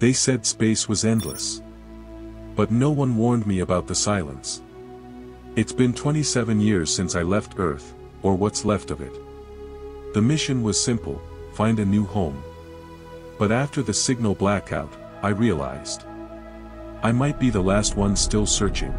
They said space was endless. But no one warned me about the silence. It's been 27 years since I left Earth, or what's left of it. The mission was simple, find a new home. But after the signal blackout, I realized. I might be the last one still searching.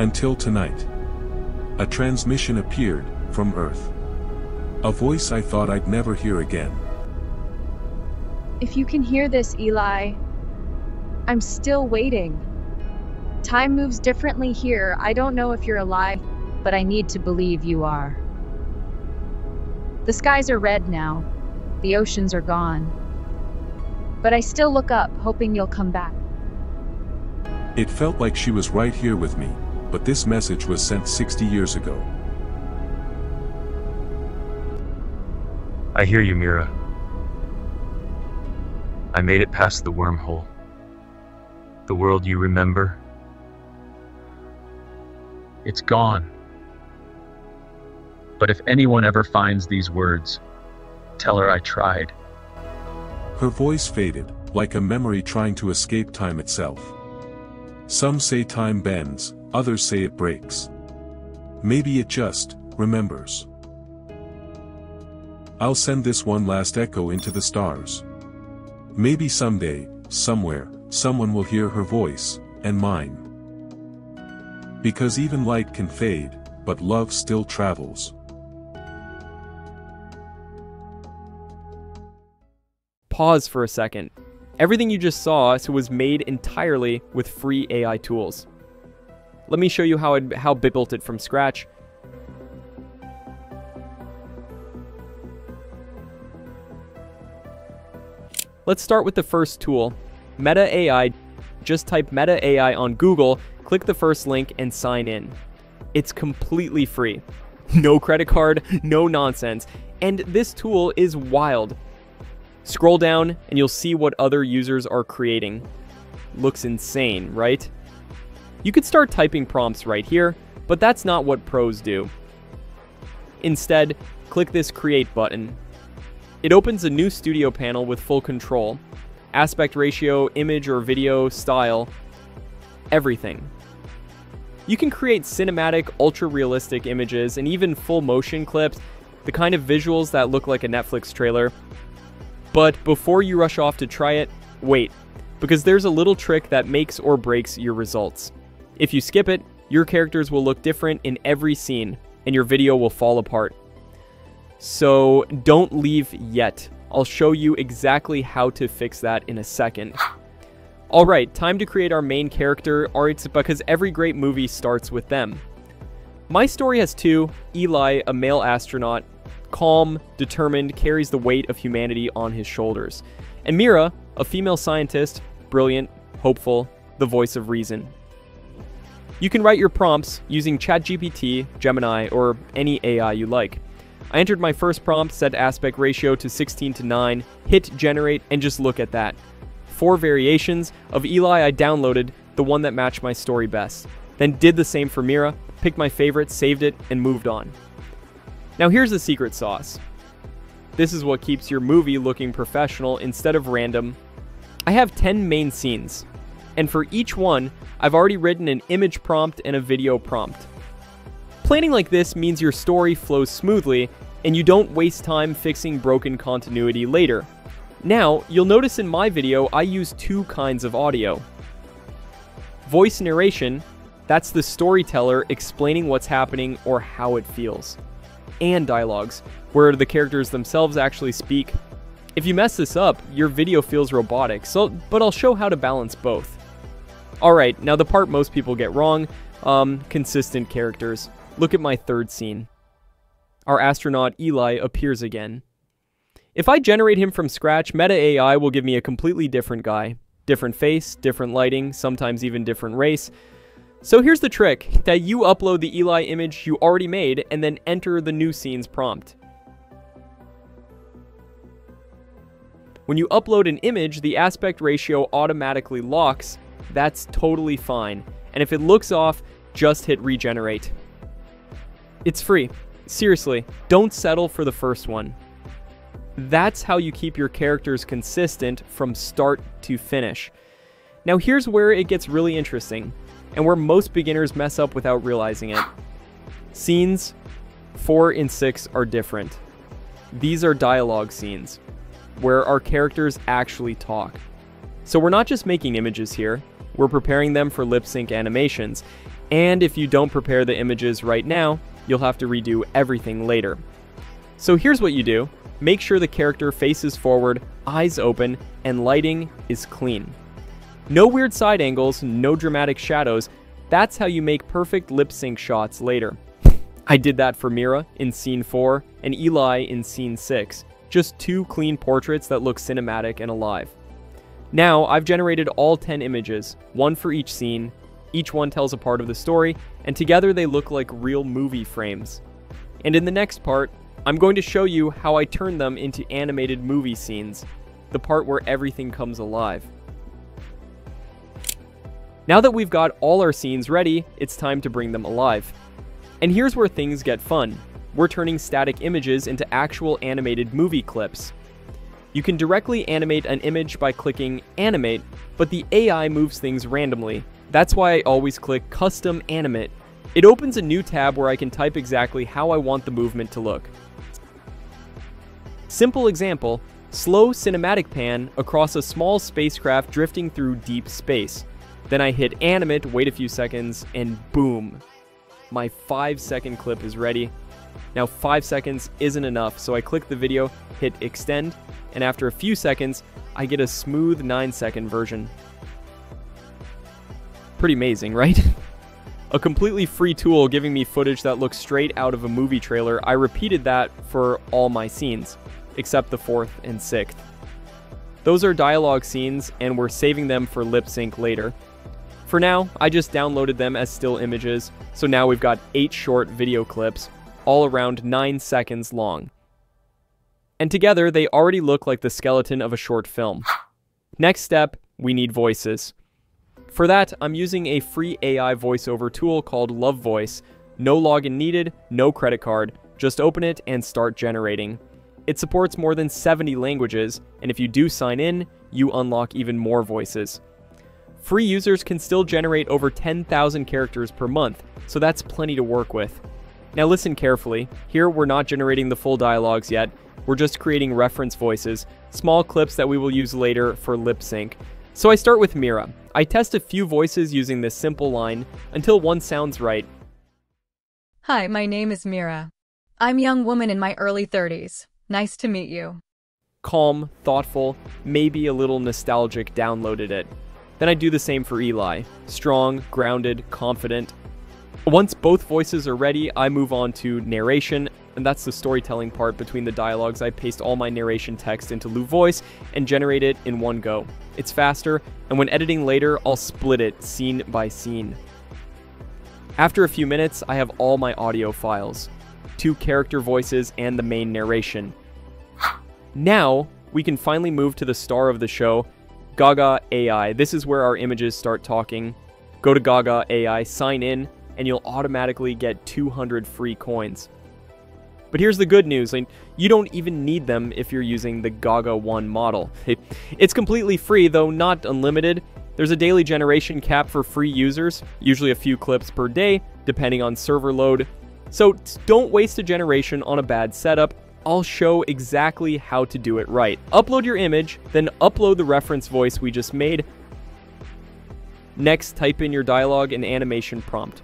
Until tonight. A transmission appeared, from Earth. A voice I thought I'd never hear again. If you can hear this, Eli, I'm still waiting. Time moves differently here. I don't know if you're alive, but I need to believe you are. The skies are red now. The oceans are gone. But I still look up, hoping you'll come back. It felt like she was right here with me, but this message was sent 60 years ago. I hear you, Mira. I made it past the wormhole. The world you remember. It's gone. But if anyone ever finds these words, tell her I tried. Her voice faded, like a memory trying to escape time itself. Some say time bends, others say it breaks. Maybe it just remembers. I'll send this one last echo into the stars. Maybe someday, somewhere, someone will hear her voice, and mine. Because even light can fade, but love still travels. Pause for a second. Everything you just saw was made entirely with free AI tools. Let me show you how, I how built it from scratch. Let's start with the first tool, Meta AI. Just type Meta AI on Google, click the first link, and sign in. It's completely free. No credit card, no nonsense. And this tool is wild. Scroll down, and you'll see what other users are creating. Looks insane, right? You could start typing prompts right here, but that's not what pros do. Instead, click this Create button, it opens a new studio panel with full control. Aspect ratio, image or video, style, everything. You can create cinematic, ultra realistic images and even full motion clips, the kind of visuals that look like a Netflix trailer. But before you rush off to try it, wait, because there's a little trick that makes or breaks your results. If you skip it, your characters will look different in every scene, and your video will fall apart. So don't leave yet. I'll show you exactly how to fix that in a second. Alright, time to create our main character, Alright, because every great movie starts with them. My story has two, Eli, a male astronaut, calm, determined, carries the weight of humanity on his shoulders. And Mira, a female scientist, brilliant, hopeful, the voice of reason. You can write your prompts using ChatGPT, Gemini, or any AI you like. I entered my first prompt, set aspect ratio to 16 to 9, hit generate, and just look at that. Four variations. Of Eli, I downloaded the one that matched my story best. Then did the same for Mira, picked my favorite, saved it, and moved on. Now here's the secret sauce. This is what keeps your movie looking professional instead of random. I have 10 main scenes, and for each one, I've already written an image prompt and a video prompt. Planning like this means your story flows smoothly and you don't waste time fixing broken continuity later. Now, you'll notice in my video I use two kinds of audio. Voice narration, that's the storyteller explaining what's happening or how it feels. And dialogues, where the characters themselves actually speak. If you mess this up, your video feels robotic, so but I'll show how to balance both. Alright, now the part most people get wrong, um, consistent characters. Look at my third scene. Our astronaut Eli appears again. If I generate him from scratch, Meta AI will give me a completely different guy. Different face, different lighting, sometimes even different race. So here's the trick, that you upload the Eli image you already made and then enter the new scene's prompt. When you upload an image, the aspect ratio automatically locks. That's totally fine. And if it looks off, just hit regenerate. It's free. Seriously, don't settle for the first one. That's how you keep your characters consistent from start to finish. Now here's where it gets really interesting, and where most beginners mess up without realizing it. Scenes 4 and 6 are different. These are dialogue scenes, where our characters actually talk. So we're not just making images here, we're preparing them for lip sync animations, and if you don't prepare the images right now, you'll have to redo everything later. So here's what you do. Make sure the character faces forward, eyes open, and lighting is clean. No weird side angles, no dramatic shadows. That's how you make perfect lip sync shots later. I did that for Mira in scene 4 and Eli in scene 6. Just two clean portraits that look cinematic and alive. Now, I've generated all 10 images, one for each scene. Each one tells a part of the story, and together they look like real movie frames. And in the next part, I'm going to show you how I turn them into animated movie scenes, the part where everything comes alive. Now that we've got all our scenes ready, it's time to bring them alive. And here's where things get fun. We're turning static images into actual animated movie clips. You can directly animate an image by clicking Animate, but the AI moves things randomly. That's why I always click Custom Animate. It opens a new tab where I can type exactly how I want the movement to look. Simple example, slow cinematic pan across a small spacecraft drifting through deep space. Then I hit animate, wait a few seconds, and boom. My 5 second clip is ready. Now 5 seconds isn't enough, so I click the video, hit extend, and after a few seconds, I get a smooth 9 second version. Pretty amazing, right? a completely free tool giving me footage that looks straight out of a movie trailer, I repeated that for all my scenes except the fourth and sixth. Those are dialogue scenes, and we're saving them for lip sync later. For now, I just downloaded them as still images, so now we've got 8 short video clips, all around 9 seconds long. And together, they already look like the skeleton of a short film. Next step, we need voices. For that, I'm using a free AI voiceover tool called Luvvoice. No login needed, no credit card. Just open it and start generating. It supports more than 70 languages, and if you do sign in, you unlock even more voices. Free users can still generate over 10,000 characters per month, so that's plenty to work with. Now listen carefully. Here we're not generating the full dialogues yet, we're just creating reference voices, small clips that we will use later for lip sync. So I start with Mira. I test a few voices using this simple line until one sounds right. Hi, my name is Mira. I'm a young woman in my early 30s. Nice to meet you. Calm, thoughtful, maybe a little nostalgic, downloaded it. Then I do the same for Eli. Strong, grounded, confident. Once both voices are ready, I move on to narration, and that's the storytelling part between the dialogues. I paste all my narration text into Luvvoice and generate it in one go. It's faster, and when editing later, I'll split it scene by scene. After a few minutes, I have all my audio files two character voices, and the main narration. Now, we can finally move to the star of the show, Gaga AI. This is where our images start talking. Go to Gaga AI, sign in, and you'll automatically get 200 free coins. But here's the good news, you don't even need them if you're using the Gaga 1 model. it's completely free, though not unlimited. There's a daily generation cap for free users, usually a few clips per day, depending on server load, so don't waste a generation on a bad setup. I'll show exactly how to do it right. Upload your image, then upload the reference voice we just made. Next, type in your dialogue and animation prompt.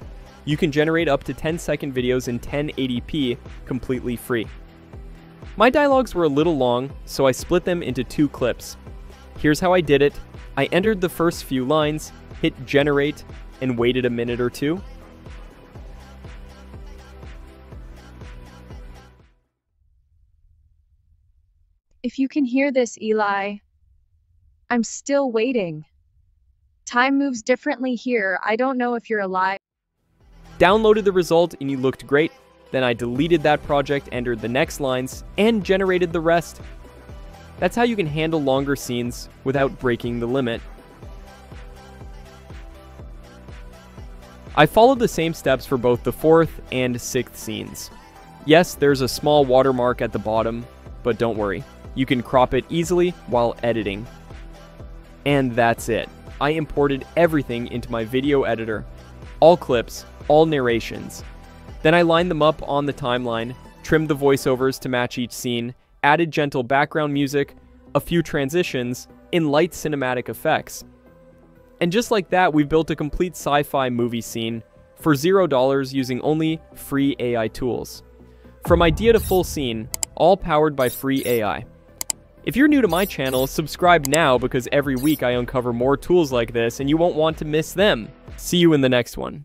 You can generate up to 10 second videos in 1080p completely free. My dialogues were a little long, so I split them into two clips. Here's how I did it. I entered the first few lines, hit generate, and waited a minute or two. If you can hear this, Eli, I'm still waiting. Time moves differently here. I don't know if you're alive. Downloaded the result and you looked great. Then I deleted that project, entered the next lines, and generated the rest. That's how you can handle longer scenes without breaking the limit. I followed the same steps for both the fourth and sixth scenes. Yes, there's a small watermark at the bottom, but don't worry, You can crop it easily while editing. And that's it. I imported everything into my video editor. All clips, all narrations. Then I lined them up on the timeline, trimmed the voiceovers to match each scene, added gentle background music, a few transitions, and light cinematic effects. And just like that, we've built a complete sci fi movie scene for $0 using only free AI tools. From idea to full scene, all powered by free AI. If you're new to my channel, subscribe now because every week I uncover more tools like this and you won't want to miss them. See you in the next one.